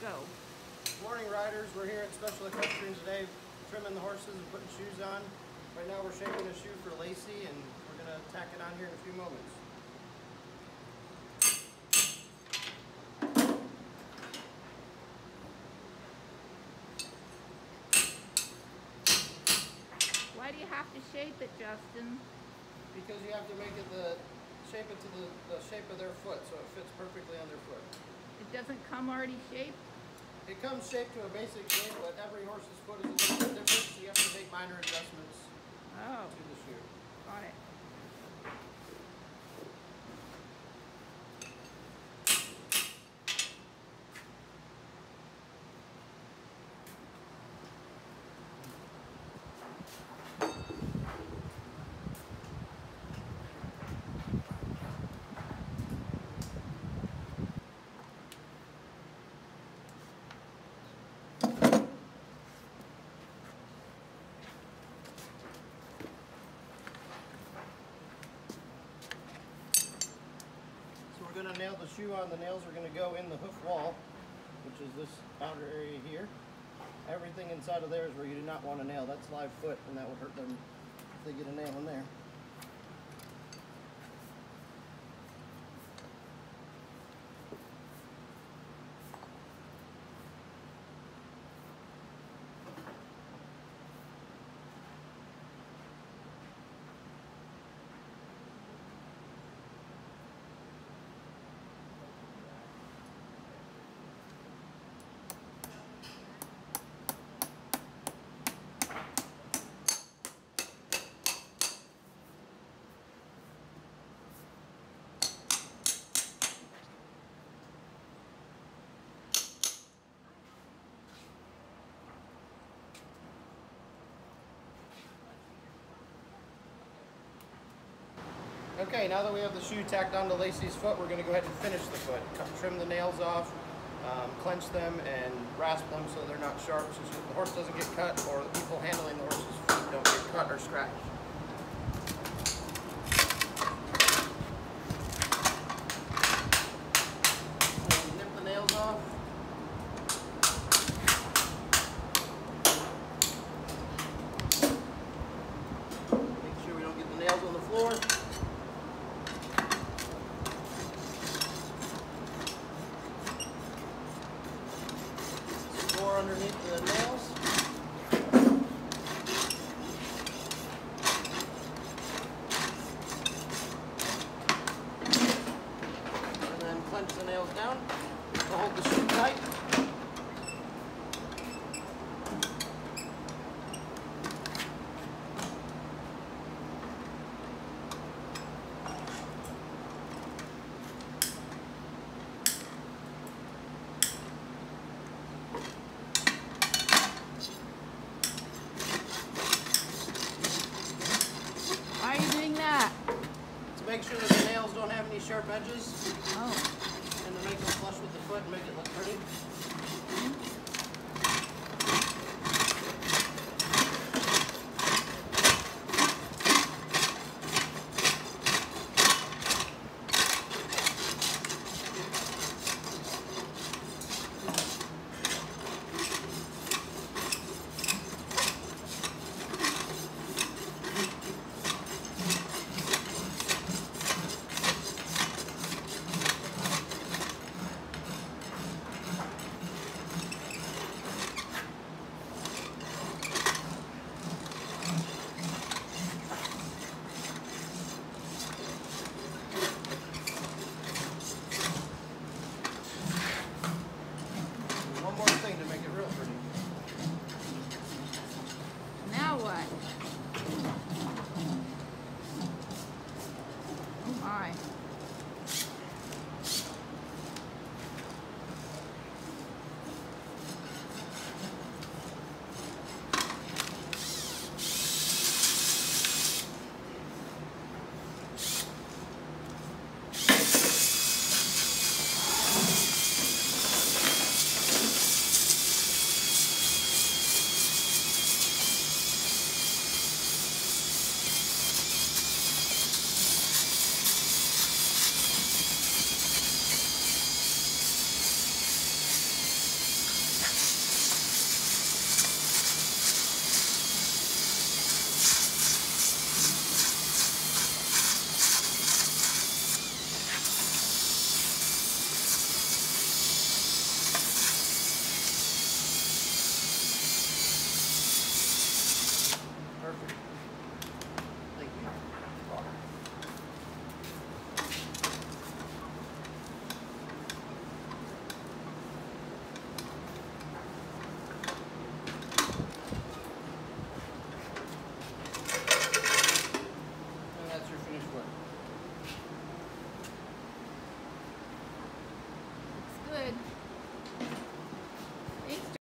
go. Morning riders, we're here at Special Equestrian today, trimming the horses and putting shoes on. Right now we're shaping a shoe for Lacey and we're gonna tack it on here in a few moments. Why do you have to shape it, Justin? Because you have to make it the, shape it to the, the shape of their foot so it fits perfectly on their foot. It doesn't come already shaped? It comes shaped to a basic shape, but every horse's foot is a little bit different, so you have to make minor adjustments Oh, to the shoe. got it. So we're gonna nail the shoe on. The nails are gonna go in the hoof wall, which is this outer area here. Everything inside of there is where you do not want to nail. That's live foot, and that would hurt them if they get a nail in there. Okay, now that we have the shoe tacked onto Lacey's foot, we're going to go ahead and finish the foot. Trim the nails off, um, clench them, and rasp them so they're not sharp, so the horse doesn't get cut or the people handling the horse's feet don't get cut or scratched. So nip the nails off. Make sure we don't get the nails on the floor. Score underneath the nails. Oh. And then make them flush with the foot, and make it look pretty. Mm -hmm.